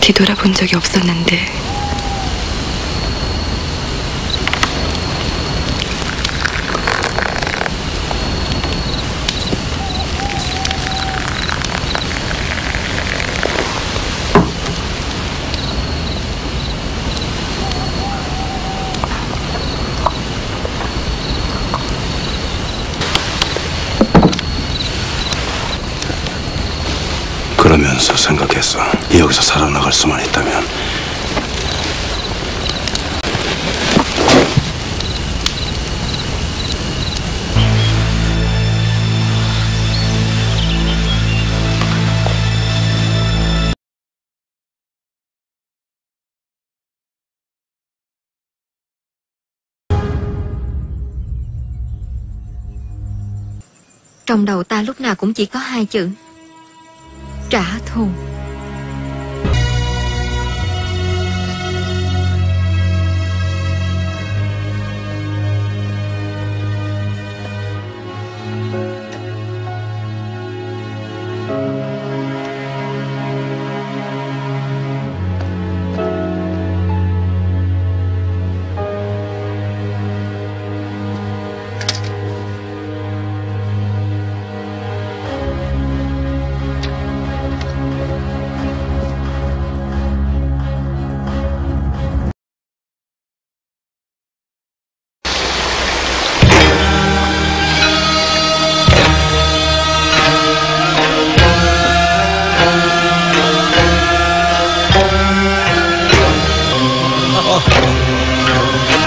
뒤돌아본 적이 없었는데 그러면서 생각했어. 여기서 살아나갈 수만 있다면 Trong đầu ta lúc nào cũng chỉ có hai chữ Trả thù. Oh.